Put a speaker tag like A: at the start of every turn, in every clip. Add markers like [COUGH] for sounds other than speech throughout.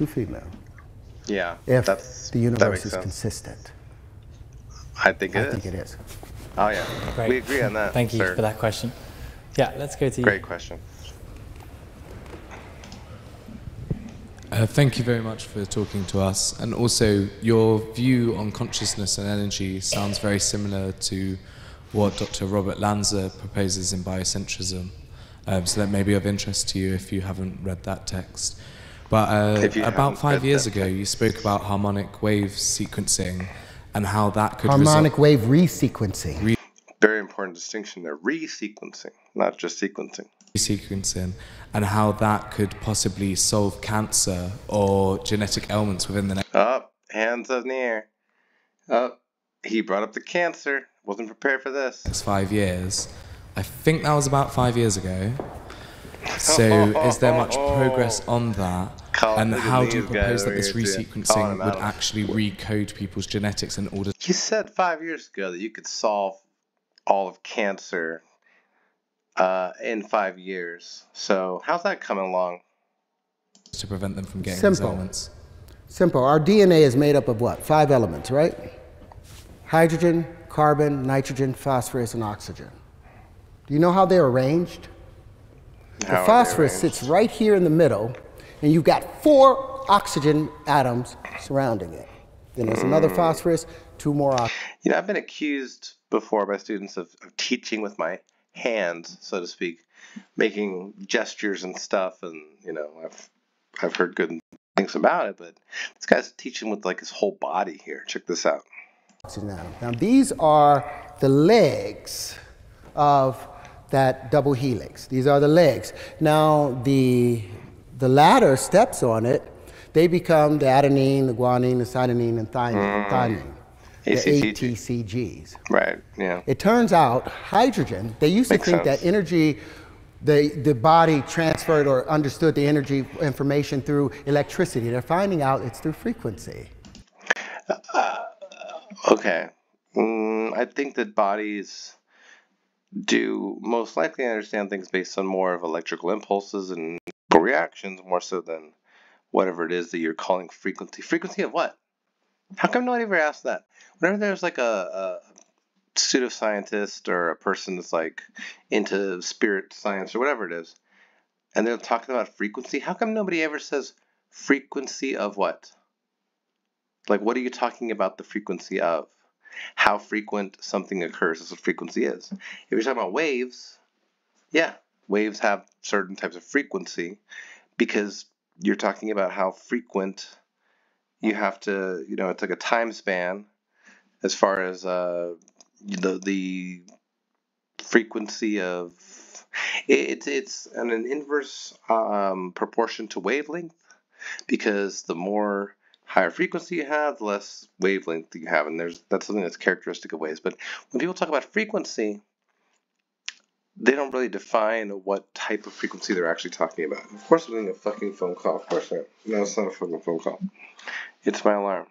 A: two female.
B: Yeah.
A: If
B: that's,
A: the
B: that
A: universe
B: makes
A: is
B: sense.
A: consistent.
B: I think it
A: I
B: is.
A: think it is.
B: Oh yeah.
C: Great.
B: We agree on that.
C: Thank you
B: sir.
C: for that question. Yeah, let's go to you.
B: Great question.
D: Uh, thank you very much for talking to us. And also, your view on consciousness and energy sounds very similar to what Dr. Robert Lanza proposes in Biocentrism. Um, so that may be of interest to you if you haven't read that text. But uh, about five years ago, you spoke about harmonic wave sequencing and how that could
A: Harmonic
D: result
A: wave resequencing.
B: Very important distinction there. Resequencing, not just sequencing.
D: Resequencing, and how that could possibly solve cancer or genetic ailments within the next
B: Up, hands up in the air. Up. He brought up the cancer. Wasn't prepared for this.
D: It's five years. I think that was about five years ago. So, is there much [LAUGHS] progress on that?
B: Call
D: And how do you propose that this
B: here, too. Calling
D: resequencing would
B: out.
D: actually recode people's genetics in order
B: You said five years ago that you could solve all of cancer uh, in five years. So how's that coming along?
D: to prevent them from getting these
A: Simple.
D: ailments?
A: Simple. Our DNA is made up of what? Five elements, right? Hydrogen, carbon, nitrogen, phosphorus, and oxygen. Do you know how they're arranged? The phosphorus sits right here in the middle, and you've got four oxygen atoms surrounding it. Then there's another
B: Hmm.
A: phosphorus, two more oxygen.
B: You know, I've been accused before by students of, of teaching with my hands, so to speak, making gestures and stuff, and you know, I've I've heard good things about it, but this guy's teaching with like his whole body here. Check this out.
A: Now, these are the legs of that double helix. These are the legs. Now, the, the ladder steps on it, they become the adenine, the guanine, the cytosine, and thymine. Mm. thymine the. ATCGs.
B: Right. Yeah.
A: It turns out hydrogen, they used to think
B: sense.
A: that energy, the, the body transferred or understood the energy information through electricity. They're finding out it's through frequency.
B: Uh, uh, okay. Mm, I think that bodies do most likely understand things based on more of electrical impulses and reactions more so than whatever it is that you're calling frequency. Frequency of what? How come nobody ever asked that? Whenever there's like a, a pseudoscientist or a person that's like into spirit science or whatever it is, and they're talking about frequency, how come nobody ever says frequency of what? Like, what are you talking about the frequency of? How frequent something occurs. That's what frequency is. If you're talking about waves, yeah, waves have certain types of frequency because you're talking about how frequent you have to, you know, it's like a time span as far as uh, the, the frequency of it's it's an, an inverse um, proportion to wavelength because the more higher frequency you have, the less wavelength you have, and there's that's something that's characteristic of waves. But when people talk about frequency, they don't really define what type of frequency they're actually talking about. Of course, I'm a fucking phone call. Of course not. No, it's not a fucking phone call. It's my alarm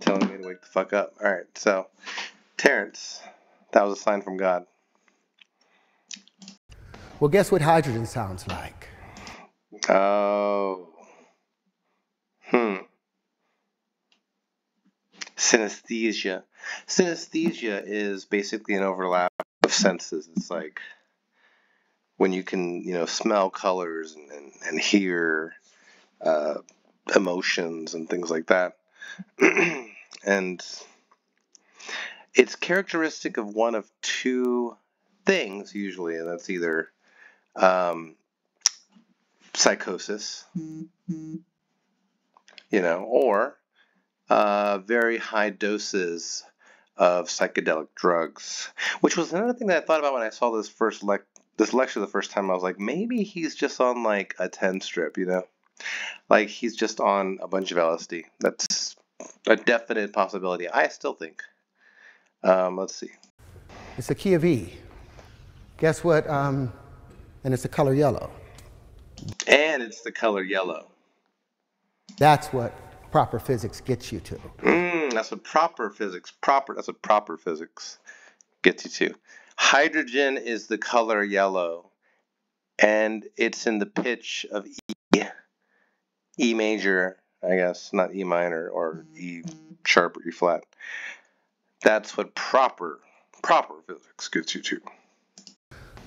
B: telling me to wake the fuck up. All right, so Terrence, that was a sign from God.
A: Well, guess what hydrogen sounds like?
B: Oh. Hmm. Synesthesia. Synesthesia is basically an overlap of senses. It's like when you can, you know, smell colors and, and, and hear uh, emotions and things like that. [CLEARS THROAT] and it's characteristic of one of two things, usually, and that's either um, psychosis, you know, or uh, very high doses of psychedelic drugs, which was another thing that I thought about when I saw this first lec- this lecture the first time. I was like, maybe he's just on like a ten strip, you know, like he's just on a bunch of LSD. That's a definite possibility. I still think. Um, let's see.
A: It's a key of E. Guess what? Um, and it's the color yellow.
B: And it's the color yellow.
A: That's what proper physics gets you to.
B: Mm, that's what proper physics proper that's what proper physics gets you to. Hydrogen is the color yellow, and it's in the pitch of E E major, I guess, not E minor or E sharp or E flat. That's what proper proper physics gets you to.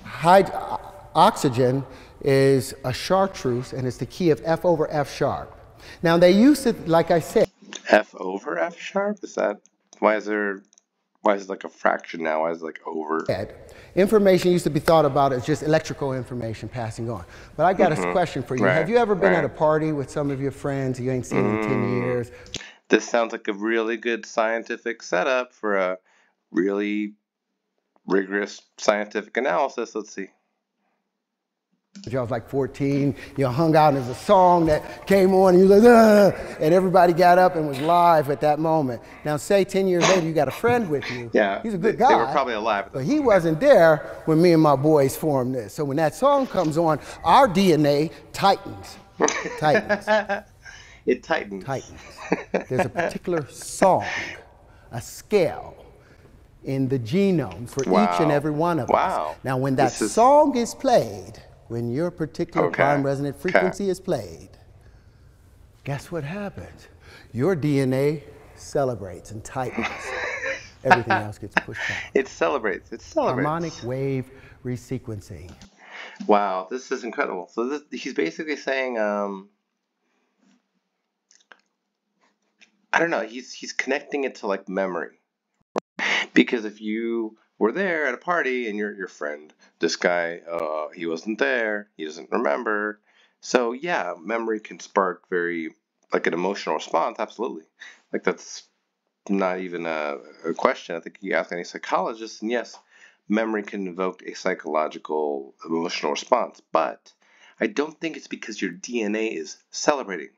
A: Hyd- oxygen is a chartreuse and it's the key of F over F sharp. Now they use it, like I said.
B: F over F sharp? Is that why is there why is it like a fraction now? Why is it like over?
A: Information used to be thought about as just electrical information passing on. But I got mm-hmm. a question for you. Right. Have you ever been right. at a party with some of your friends you ain't seen mm. in 10 years?
B: This sounds like a really good scientific setup for a really rigorous scientific analysis. Let's see.
A: I was like 14, you know, hung out, and there's a song that came on, and you was like, Ugh! and everybody got up and was live at that moment. Now, say 10 years later, you got a friend with you.
B: Yeah.
A: He's a good guy. They
B: were probably alive.
A: But he wasn't there when me and my boys formed this. So when that song comes on, our DNA tightens. tightens. [LAUGHS]
B: it tightens.
A: Tightens. There's a particular song, a scale in the genome for wow. each and every one of
B: wow.
A: us. Now, when that is... song is played, when your particular okay. prime resonant frequency okay. is played, guess what happens? Your DNA celebrates and tightens. [LAUGHS] Everything else gets pushed out.
B: It celebrates. It celebrates.
A: Harmonic wave resequencing.
B: Wow, this is incredible. So this, he's basically saying, um, I don't know. He's he's connecting it to like memory, because if you were there at a party and your your friend, this guy, uh, he wasn't there, he doesn't remember. So yeah, memory can spark very like an emotional response. Absolutely, like that's not even a, a question. I think you ask any psychologist, and yes, memory can evoke a psychological emotional response. But I don't think it's because your DNA is celebrating.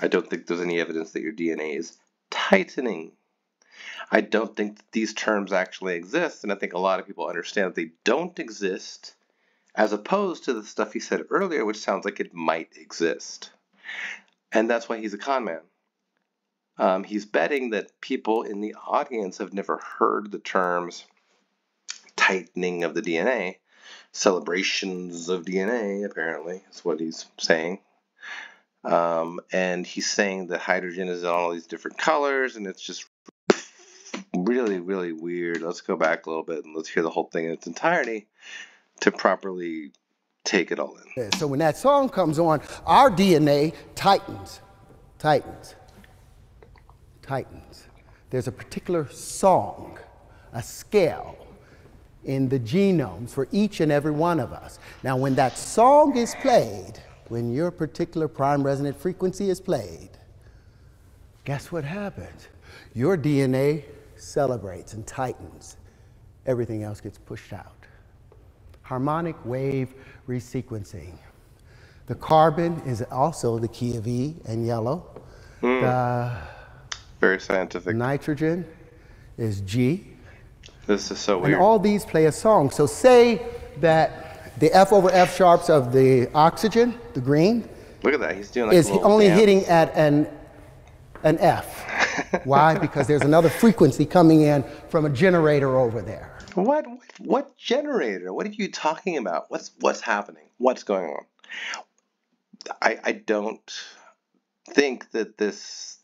B: I don't think there's any evidence that your DNA is tightening. I don't think these terms actually exist, and I think a lot of people understand that they don't exist, as opposed to the stuff he said earlier, which sounds like it might exist. And that's why he's a con man. Um, he's betting that people in the audience have never heard the terms tightening of the DNA, celebrations of DNA, apparently, is what he's saying. Um, and he's saying that hydrogen is in all these different colors, and it's just really, really weird. Let's go back a little bit and let's hear the whole thing in its entirety to properly take it all in.
A: So when that song comes on, our DNA tightens, tightens, tightens. There's a particular song, a scale in the genomes for each and every one of us. Now, when that song is played, when your particular prime resonant frequency is played, guess what happens? Your DNA celebrates and tightens. Everything else gets pushed out. Harmonic wave resequencing. The carbon is also the key of E and yellow.
B: Mm. The Very scientific.
A: Nitrogen is G.
B: This is so weird.
A: And all these play a song. So say that the F over F sharps of the oxygen, the green,
B: Look at that. He's doing like
A: is only dance. hitting at an an F. [LAUGHS] Why? Because there's another frequency coming in from a generator over there.
B: What, what what generator? What are you talking about? What's what's happening? What's going on? I I don't think that this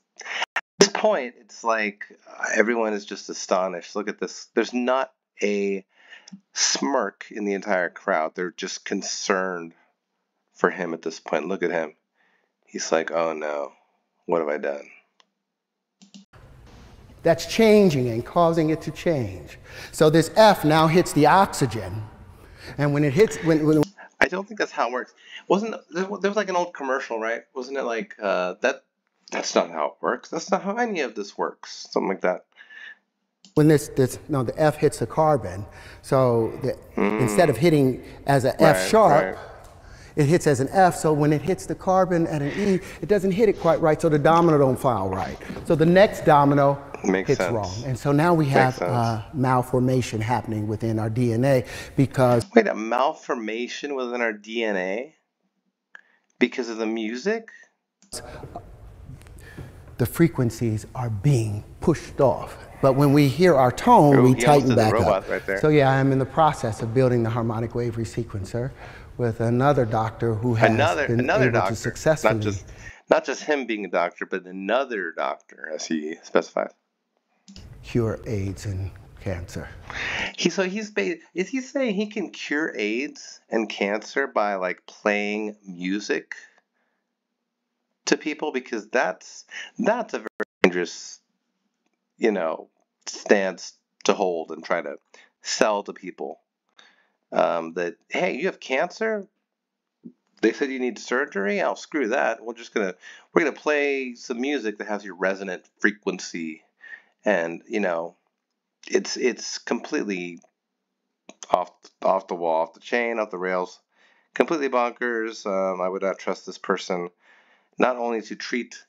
B: at this point it's like uh, everyone is just astonished. Look at this. There's not a smirk in the entire crowd. They're just concerned for him at this point. Look at him. He's like, "Oh no. What have I done?"
A: That's changing and causing it to change. So this F now hits the oxygen. And when it hits, when, when
B: I don't think that's how it works. Wasn't there was like an old commercial, right? Wasn't it like uh, that? That's not how it works. That's not how any of this works. Something like that.
A: When this, this no, the F hits the carbon. So the, mm. instead of hitting as a F right, sharp, right it hits as an F, so when it hits the carbon at an E, it doesn't hit it quite right, so the domino don't file right. So the next domino
B: Makes
A: hits
B: sense.
A: wrong. And so now we have uh, malformation happening within our DNA because...
B: Wait, a malformation within our DNA? Because of the music?
A: The frequencies are being pushed off. But when we hear our tone, Ooh, we tighten back up.
B: Right
A: so yeah, I'm in the process of building the harmonic wave resequencer with another doctor who has
B: another
A: been
B: another
A: able
B: doctor,
A: to successfully
B: not just not just him being a doctor, but another doctor, as he specifies.
A: Cure AIDS and cancer.
B: He so he's is he saying he can cure AIDS and cancer by like playing music to people? Because that's that's a very dangerous you know stance to hold and try to sell to people. Um, that hey you have cancer? They said you need surgery? I'll screw that. We're just gonna we're gonna play some music that has your resonant frequency and you know it's it's completely off off the wall off the chain off the rails. Completely bonkers. Um, i would not trust this person not only to treat